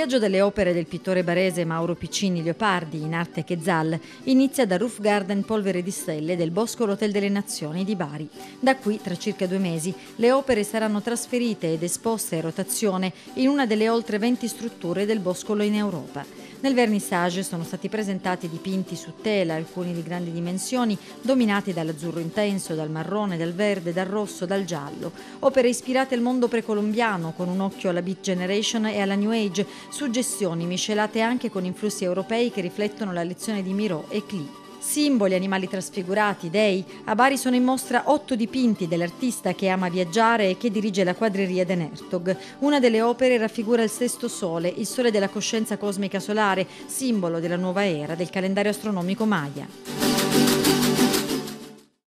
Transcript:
viaggio delle opere del pittore barese Mauro Piccini Leopardi, in arte Quetzal, inizia da Roof Garden Polvere di Stelle del Bosco L'Hotel delle Nazioni di Bari. Da qui, tra circa due mesi, le opere saranno trasferite ed esposte a rotazione in una delle oltre 20 strutture del Boscolo in Europa. Nel vernissage sono stati presentati dipinti su tela, alcuni di grandi dimensioni, dominati dall'azzurro intenso, dal marrone, dal verde, dal rosso, dal giallo. Opere ispirate al mondo precolombiano, con un occhio alla Beat Generation e alla New Age, suggestioni miscelate anche con influssi europei che riflettono la lezione di Miro e Klee. Simboli, animali trasfigurati, dei. A Bari sono in mostra otto dipinti dell'artista che ama viaggiare e che dirige la quadreria Den Ertog. Una delle opere raffigura il sesto sole, il sole della coscienza cosmica solare, simbolo della nuova era del calendario astronomico Maya.